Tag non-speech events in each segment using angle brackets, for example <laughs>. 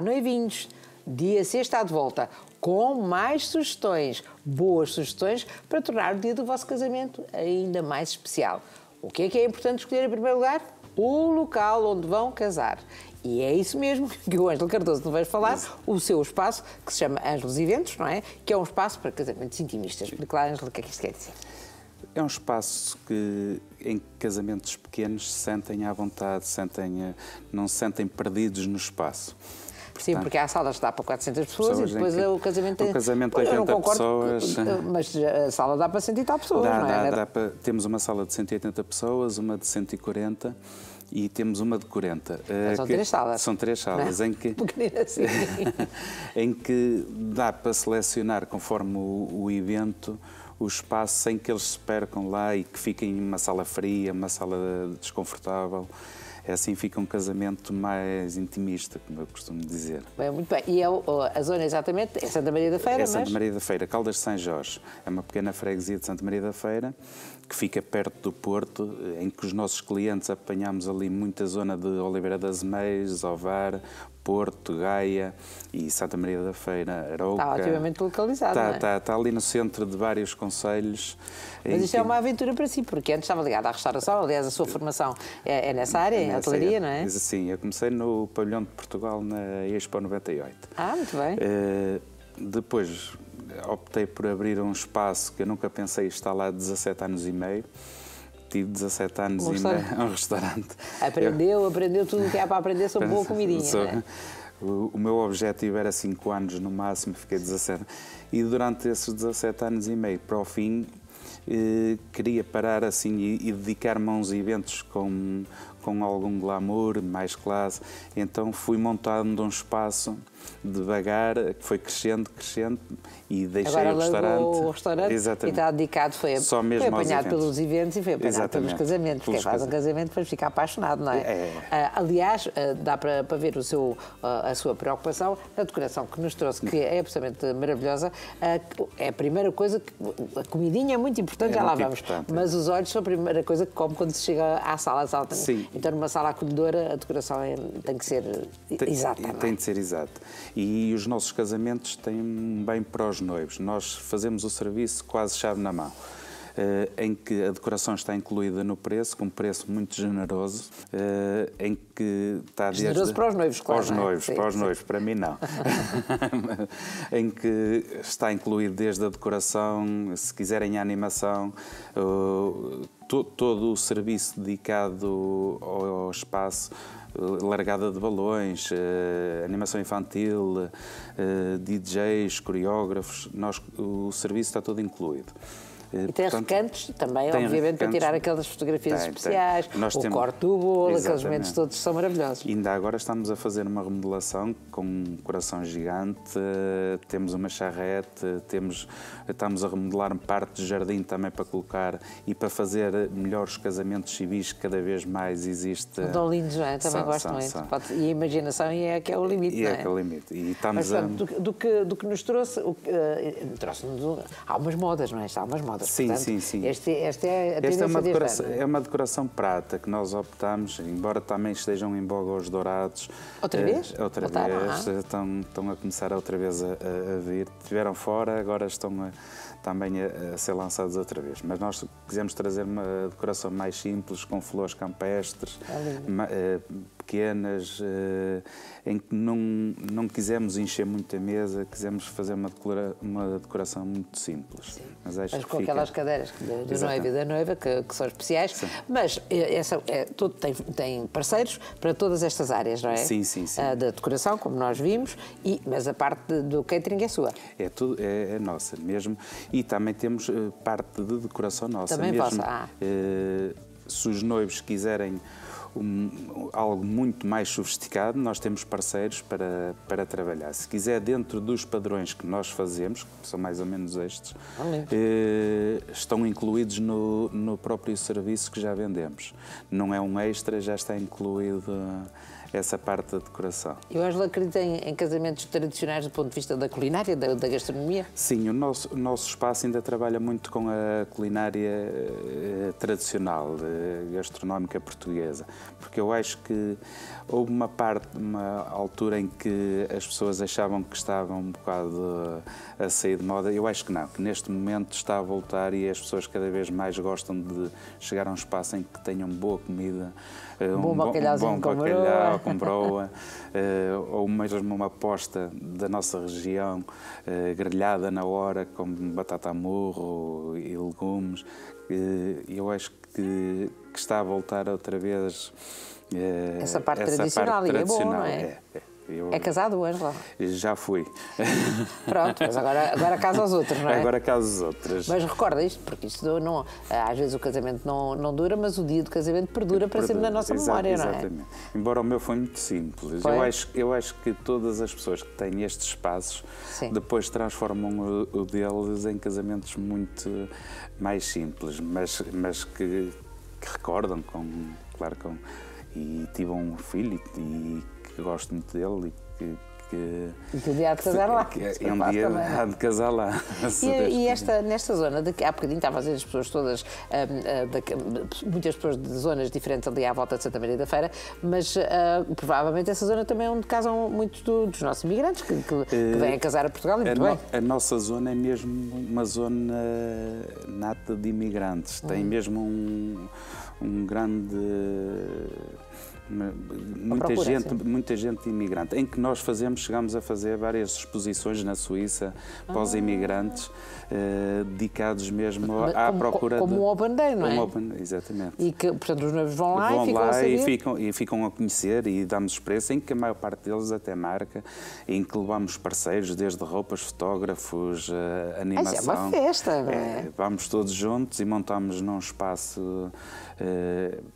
Noivinhos! Dia C está de volta com mais sugestões, boas sugestões para tornar o dia do vosso casamento ainda mais especial. O que é que é importante escolher em primeiro lugar? O local onde vão casar. E é isso mesmo <laughs> que o Ângelo Cardoso nos vai falar, o seu espaço, que se chama Ângelos Eventos, não é? Que é um espaço para casamentos intimistas. Explica lá, Ângelo, o que é que isto quer dizer? É um espaço que, em casamentos pequenos se sentem à vontade, sentem, eh, não se sentem perdidos no espaço. Sim, porque há salas que dá para 400 pessoas, pessoas e depois o casamento tem... O casamento tem 80 pessoas. Mas a sala dá para 100 e tal pessoas, dá, não é? Dá, dá para, temos uma sala de 180 pessoas, uma de 140 e temos uma de 40. Eh, são três salas. São três salas não? em que <laughs> assim. <laughs> em que dá para selecionar conforme o, o evento o espaço sem que eles se percam lá e que fiquem uma sala fria, uma sala desconfortável. É assim fica um casamento mais intimista, como eu costumo dizer. Bem, muito bem. E é a zona exatamente é Santa Maria da Feira, É Santa mas... Maria da Feira, Caldas de São Jorge. É uma pequena freguesia de Santa Maria da Feira que fica perto do Porto, em que os nossos clientes apanhamos ali muita zona de Oliveira das Meias, Ovar, Porto, Gaia e Santa Maria da Feira, Arouca. Está otimamente localizado, está, é? está, está, ali no centro de vários conselhos. Mas isto que... é uma aventura para si, porque antes estava ligado à restauração, aliás, a sua formação é, é nessa área, em hotelaria, não é? Sim, eu comecei no Pavilhão de Portugal na Expo 98. Ah, muito bem. Uh, depois optei por abrir um espaço que eu nunca pensei estar lá há 17 anos e meio. Tive 17 anos um e meio <laughs> um restaurante. Aprendeu, eu... aprendeu tudo o que é para aprender sobre boa <laughs> comidinha. Sou... É? O, o meu objetivo era 5 anos no máximo, fiquei 17. E durante esses 17 anos e meio, para o fim, eh, queria parar assim e, e dedicar-me a uns eventos com, com algum glamour, mais classe. Então fui montando um espaço devagar, que foi crescendo, crescendo e deixei Agora o restaurante. o restaurante Exatamente. e está dedicado, foi, Só mesmo foi apanhado eventos. pelos eventos e foi apanhado Exatamente. pelos casamentos. Quem faz um casamento depois fica apaixonado, não é? é. Uh, aliás, uh, dá para, para ver o seu, uh, a sua preocupação na decoração que nos trouxe, que é absolutamente maravilhosa. é a primeira coisa, que, a comidinha é muito importante, é já lá vamos, mas os olhos são a primeira coisa que come quando se chega à sala. Sim. Então, numa sala acolhedora, a decoração é, tem que ser tem, exata. Tem é? de ser exata. E os nossos casamentos têm bem para os noivos. Nós fazemos o serviço quase chave na mão. Uh, em que a decoração está incluída no preço, com um preço muito generoso, uh, em que está generoso desde... para os noivos, claro. Para os noivos, sim, para os noivos, para mim não. <laughs> em que está incluído desde a decoração, se quiserem a animação, uh, to, todo o serviço dedicado ao, espaço largada de balões, uh, animação infantil, uh, DJs, coreógrafos, nós, o serviço está todo incluído. E tem Portanto, recantos também, obviamente, recantos, para tirar aquelas fotografias tem, especiais, tem. Nós o temos, corte do bolo, aqueles momentos todos são maravilhosos. E ainda agora estamos a fazer uma remodelação com um coração gigante, temos uma charrete, temos, estamos a remodelar parte do jardim também para colocar e para fazer melhores casamentos civis, cada vez mais existe. Dão lindos, não é? Também são, gosto muito. Pode, e a imaginação é que é o limite, e não é? é que é o limite. E estamos Mas, a... do, do, que, do que nos trouxe, uh, trouxe há umas modas, não é? Há umas modas. Sim, Portanto, sim, sim. Este, esta é a Esta é uma, decoração, é uma decoração prata que nós optamos, embora também estejam em voga os dourados. Outra vez? Eh, outra Voltaram, vez. Ah. Estão, estão a começar outra vez a, a, vir. Estiveram fora, agora estão a, também a, a, ser lançados outra vez. Mas nós quisemos trazer uma decoração mais simples, com flores campestres, é pequenas, uh, em que não, não quisemos encher muito a mesa, quisemos fazer uma, decora, uma decoração muito simples. Sim. Mas, acho mas com fica... aquelas cadeiras do, noivo e da noiva, que, que são especiais. Sim. Mas eh, essa, é, todo, tem, tem parceiros para todas estas áreas, não é? Sim, sim, sim. da decoração, como nós vimos, e, mas a parte do catering é sua. É, tudo, é, é nossa mesmo. E também temos parte de decoração nossa. Também mesmo. posso. Ah. Se os noivos quiserem um, algo muito mais sofisticado, nós temos parceiros para, para trabalhar. Se quiser, dentro dos padrões que nós fazemos, que são mais ou menos estes, eh, estão incluídos no, no próprio serviço que já vendemos. Não é um extra, já está incluído essa parte da decoração. E o Ângelo acredita em, em, casamentos tradicionais do ponto de vista da culinária, da, da gastronomia? Sim, o nosso, o nosso espaço ainda trabalha muito com a culinária eh, tradicional, eh, gastronómica portuguesa, porque eu acho que houve uma parte, uma altura em que as pessoas achavam que estavam um bocado a sair de moda. Eu acho que não, que neste momento está a voltar e as pessoas cada vez mais gostam de chegar a um espaço em que tenham boa comida, eh, um bom bacalhauzinho bom, bacalhau com broa, uh, ou mesmo uma aposta da nossa região, uh, grelhada na hora, com batata murro e legumes. Eu acho que, que, está a voltar outra vez essa parte essa tradicional, parte tradicional e é bom, não é? é, é. Eu, é casado o Ângelo? Já fui. Pronto, mas agora, agora casa aos outros, não é? Agora casa aos outros. Mas recorda isto, porque isto não. Às vezes o casamento não, não dura, mas o dia do casamento perdura para sempre na nossa memória, exatamente. não é? Exatamente. Embora o meu foi muito simples. Foi? Eu, acho, eu acho que todas as pessoas que têm estes espaços Sim. depois transformam o, o deles em casamentos muito mais simples, mas, mas que, que recordam com. Claro, com. E tive um filho e que gosto muito dele e que, que, e que o dia há de casar lá. Que, é um dia há de casar lá. E, e esta, nesta zona, de, há bocadinho estava a dizer as pessoas todas, uh, uh, de, muitas pessoas de zonas diferentes ali à volta de Santa Maria da Feira, mas uh, provavelmente essa zona também é onde casam muitos do, dos nossos imigrantes que, que, que, vêm a casar a Portugal e muito a bem. No, a nossa zona é mesmo uma zona nata de imigrantes, tem uhum. mesmo um, um grande muita procura, gente, sim. muita gente imigrante, em que nós fazemos, chegamos a fazer várias exposições na Suíça ah. para os imigrantes, eh, dedicados mesmo Mas, à como, procura como de, um open day, não é? Open, exatamente. E que, portanto, os noivos vão lá vão e ficam lá a e ficam, e ficam a conhecer e damos preço, em que a maior parte deles até marca, em que levamos parceiros, desde roupas, fotógrafos, uh, animação. É uma festa, não é? é? Vamos todos juntos e montamos num espaço,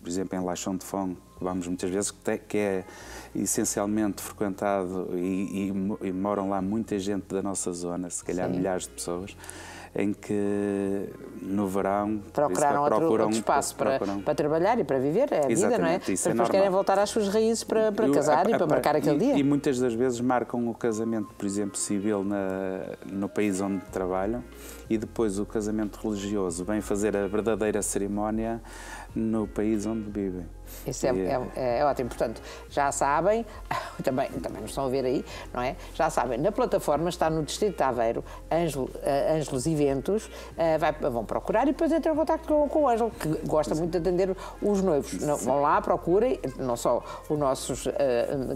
por exemplo, em Laixão de Fong, vamos muitas vezes, que é essencialmente frequentado e, e, e, moram lá muita gente da nossa zona, se calhar Sim. milhares de pessoas, em que no verão procuraram outro, procuram, outro espaço para, procuram... para trabalhar e para viver, é a vida, não é? Isso Mas é depois querem voltar às suas raízes para, para casar a, a, e para marcar aquele e, dia. E muitas das vezes marcam o casamento, por exemplo, civil na, no país onde trabalham e depois o casamento religioso. Vêm fazer a verdadeira cerimónia no país onde vivem. Isso é, é, é, ótimo. Portanto, já sabem, <laughs> também, também nos estão a ver aí, não é? Já sabem, na plataforma está no Distrito de Aveiro, Ângelo, uh, Ângelos Eventos, uh, vai, vão procurar e depois entram em contato com, com o Ângelo, que gosta muito de atender os noivos. Não, vão lá, procurem, não só os nossos uh,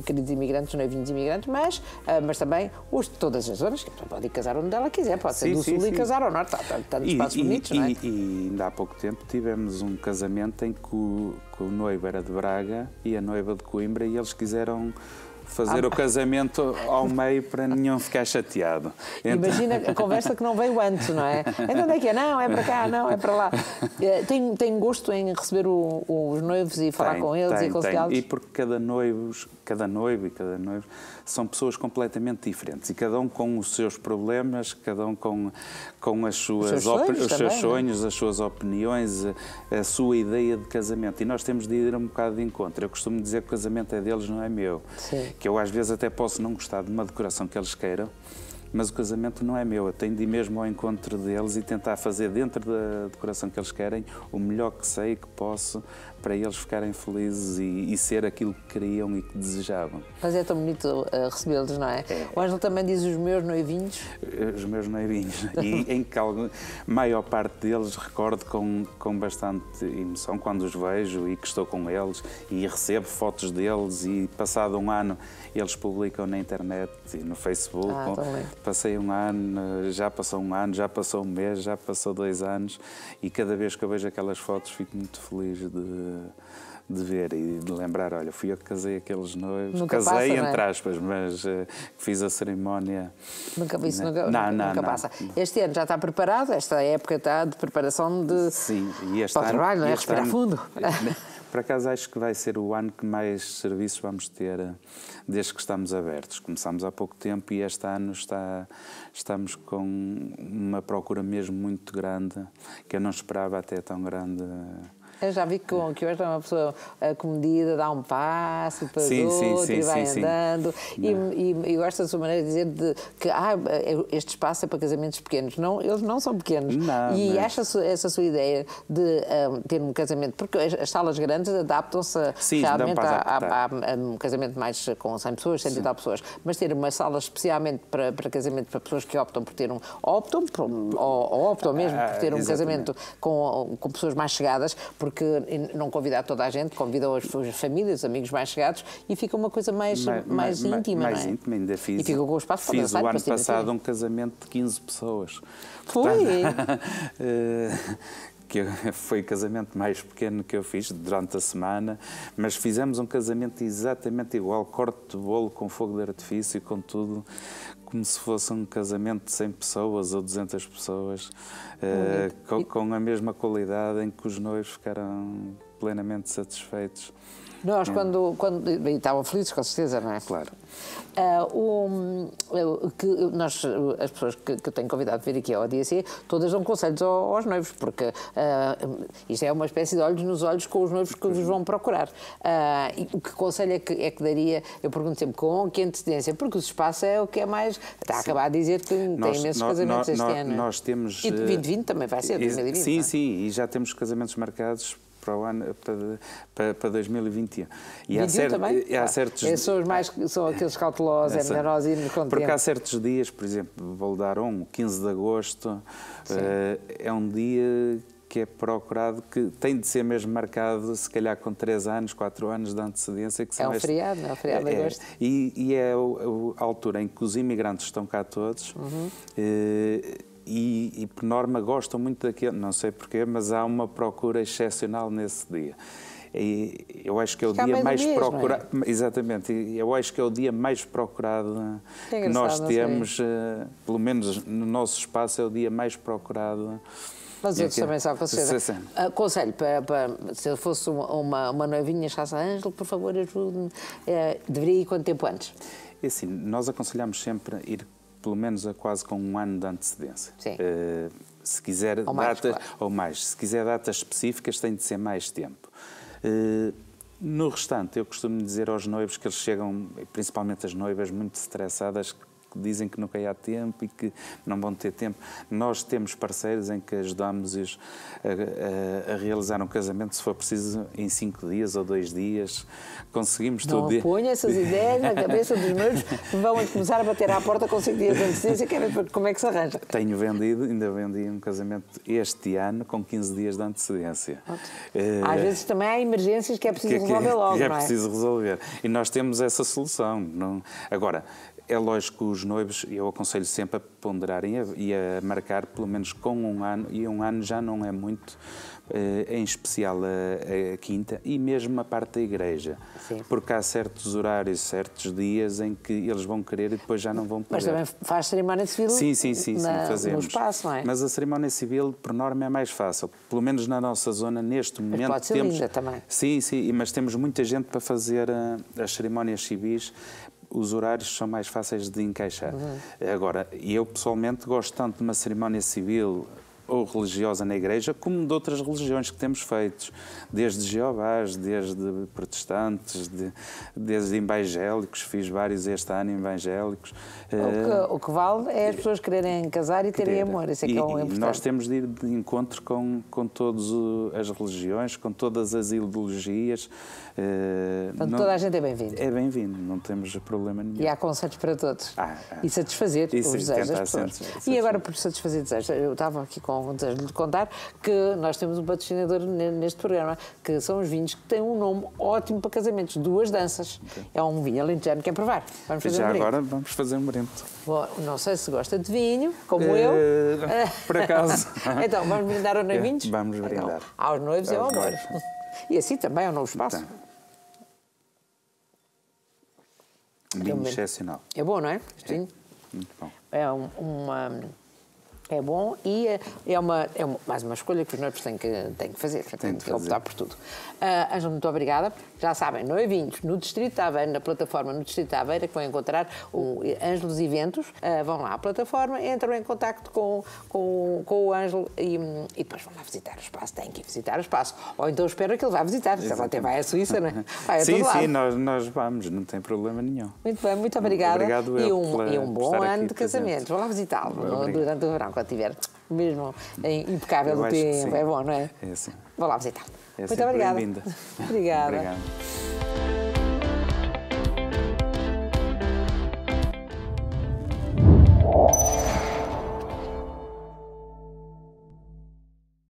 queridos imigrantes, noivinhos imigrantes, mas, mas também os de todas as zonas, que pode casar onde ela quiser, pode ser sim, do sim, sul sim. e casar ao norte, há tantos espaços bonitos, e, não é? E, e ainda há pouco tempo tivemos um casamento em que o, que o noivo era de Braga e a noiva de Coimbra e eles quiseram fazer ah, o casamento ao meio para nenhum ficar chateado. Então... Imagina a conversa que não veio antes, não é? Então onde é que é? Não, é para cá, não, é para lá. Eh, tem, tem gosto em receber o, os noivos e falar tem, com eles tem, e aconselhá-los? E porque cada noivo, cada noivo e cada noivo são pessoas completamente diferentes e cada um com os seus problemas, cada um com, com as suas os seus sonhos, os seus é? sonhos as suas opiniões, a, a, sua ideia de casamento. E nós temos de ir um bocado de encontro. Eu costumo dizer que o casamento é deles, não é meu. Sim. Que eu às vezes até posso não gostar de uma decoração que eles queiram, mas o casamento não é meu. Eu tenho de ir mesmo ao encontro deles e tentar fazer dentro da decoração que eles querem o melhor que sei que posso para eles ficarem felizes e, e, ser aquilo que queriam e que desejavam. Mas é tão bonito uh, recebê-los, não é? é? O Ângelo também diz os meus noivinhos? Eh, os meus noivinhos. <laughs> e em que a maior parte deles recordo com, com bastante emoção quando os vejo e que estou com eles e recebo fotos deles e passado um ano eles publicam na internet e no Facebook. Ah, Passei um ano, já passou um ano, já passou um mês, já passou dois anos e cada vez que eu vejo aquelas fotos fico muito feliz de de ver e de lembrar, olha, fui eu que casei aqueles noivos, nunca casei passa, entre é? aspas, mas uh, fiz a cerimónia. Nunca, isso não, nunca, não, nunca não, passa. Este ano já está preparado, esta época está de preparação de Sim, e este para o trabalho, não é? Respirar ano, fundo. <laughs> Por acaso acho que vai ser o ano que mais serviços vamos ter eh, desde que estamos abertos. Começámos há pouco tempo e este ano está, estamos com uma procura mesmo muito grande, que eu não esperava até tão grande Eu já vi que, que hoje é uma pessoa comedida, dá um passo para sim, outro sim, e vai sim, andando. E, e, e gosto da sua maneira de dizer de, que ah, este espaço é para casamentos pequenos. Não, eles não são pequenos. Não, e mas... acha essa sua ideia de um, ter um casamento, porque as, as salas grandes adaptam-se realmente a, a, a, um casamento mais com 100 pessoas, 100 e tal pessoas, mas ter uma sala especialmente para, para casamento para pessoas que optam por ter um. optam, por, ou, ou, optam mesmo por ter um ah, casamento com, com pessoas mais chegadas, porque não convidar toda a gente, convidam as famílias, os amigos mais chegados e fica uma coisa mais, mais, mais, mais íntima. Mais não é? íntima, ainda fiz. E fica com o espaço Fiz para o ano passado um casamento de 15 pessoas. Foi! <laughs> Eh, que foi o casamento mais pequeno que eu fiz durante a semana, mas fizemos um casamento exatamente igual, corte de bolo com fogo de artifício, com tudo, como se fosse um casamento de 100 pessoas ou 200 pessoas, uh, com, com, a mesma qualidade em que os noivos ficaram plenamente satisfeitos. Nós, quando, quando. E estavam felizes, com certeza, não é? Claro. Uh, o, que nós, as pessoas que, que eu tenho convidado a vir aqui ao DAC, todas dão conselhos aos noivos, porque uh, isto é uma espécie de olhos nos olhos com os noivos que vos vão procurar. Uh, e o que conselho é que, é que daria? Eu pergunto sempre com que antecedência, porque o espaço é o que é mais. Está a acabar de dizer que nós, tem imensos nós, casamentos nós, este ano. Nós temos. E 2020 também vai ser, 2020. Sim, sim, e já temos casamentos marcados para o ano para, para, para 2021. E há, cer também? há certos Esses são os mais são aqueles cautelosos, Essa, é melhor nós irmos com Porque há certos dias, por exemplo, vou dar um, 15 de agosto, uh, é um dia que é procurado, que tem de ser mesmo marcado, se calhar com 3 anos, 4 anos de antecedência. Que é um este... feriado, não é? O feriado de é, agosto. E, e é a, altura em que os imigrantes estão cá todos. Uhum. Uh, e, e, por norma gostam muito daquele, não sei porquê, mas há uma procura excepcional nesse dia. E eu acho que é o Fica dia mais mês, procurado. É? Exatamente, eu acho que é o dia mais procurado que, que nós temos, uh, pelo menos no nosso espaço, é o dia mais procurado. Mas outros também sabem, com certeza. Uh, conselho, para, para, se eu fosse uma, uma, uma noivinha, chaça Ângelo, por favor, ajude-me. Uh, deveria ir quanto tempo antes? É assim, nós aconselhamos sempre ir pelo menos a quase com um ano de antecedência. Sim. Uh, se quiser ou datas, mais, claro. ou mais, se quiser datas específicas, tem de ser mais tempo. Uh, no restante, eu costumo dizer aos noivos que eles chegam, principalmente as noivas, muito estressadas, dizem que nunca há tempo e que não vão ter tempo. Nós temos parceiros em que ajudamos-os a, a, a, realizar um casamento, se for preciso, em cinco dias ou dois dias. Conseguimos não tudo. Não ponha essas ideias na cabeça dos meus que vão começar a bater à porta com cinco dias de antecedência, querem ver como é que se arranja. Tenho vendido, ainda vendi um casamento este ano com 15 dias de antecedência. Às uh, vezes também há emergências que é preciso que, resolver logo, que é é? preciso resolver. E nós temos essa solução. Não... Agora, é lógico que os noivos, eu aconselho sempre a ponderarem e a marcar pelo menos com um ano, e um ano já não é muito, eh, em especial a, a quinta e mesmo a parte da igreja. Sim. Porque há certos horários, certos dias em que eles vão querer e depois já não vão poder. Mas também faz cerimónia civil sim, sim, sim, na, sim, fazemos. no espaço, não é? Mas a cerimónia civil, por norma, é mais fácil. Pelo menos na nossa zona, neste momento. Mas pode ser temos... linda também. Sim, sim, mas temos muita gente para fazer uh, as cerimónias civis os horários são mais fáceis de encaixar. Uhum. Agora, eu pessoalmente gosto tanto de uma cerimónia civil ou religiosa na igreja, como de outras religiões que temos feito, desde Jeovás, desde protestantes, de, desde evangélicos, fiz vários este ano evangélicos. O que, uh, o que vale é as pessoas quererem casar e terem amor, isso é que é o importante. nós temos de ir de encontro com, com todas as religiões, com todas as ideologias. Uh, Portanto, não, toda a gente é bem-vinda. É bem-vindo, não temos problema nenhum. E há conselhos para todos. Ah, ah. E satisfazer e os desejos das pessoas. E agora, por satisfazer desejos, eu estava aqui com com desejo de lhe contar que nós temos um patrocinador neste programa, que são os vinhos que têm um nome ótimo para casamentos, duas danças. Okay. É um vinho alentejano, quer provar? Vamos fazer Já um agora vamos fazer um brinde. não sei se gosta de vinho, como eu. Por acaso. <laughs> então, vamos brindar aos <laughs> noivinhos? Vamos brindar. Então, aos noivos é o amor. <laughs> E assim também é um novo espaço. Então. Vinho excepcional. É bom, não é? Sim. É. Muito bom. É um, uma É bom e é, é uma, é uma, mais uma escolha que os noivos têm que, têm que fazer, têm que optar por tudo. Uh, muito obrigada. Já sabem, noivinhos, no Distrito de Aveiro, na plataforma no Distrito de Aveiro, é que vão encontrar o Ângelos Eventos. Uh, vão lá à plataforma, entram em contato com, com, com o Ângelo e, e, depois vão lá visitar o espaço. Têm que ir visitar o espaço. Ou então espero que ele vá visitar, se até vai à Suíça, não é? <laughs> Vai a sim, sim, nós, nós vamos, não tem problema nenhum. Muito bem, muito obrigada. Obrigado e um, e um bom ano de casamento. Vou lá visitá-lo durante o verão, quando tiver mesmo impecável o tempo. É bom, não é? É sim. Vou lá visitar. É Muito obrigada. Bem-vinda. <laughs> Obrigada. Obrigado.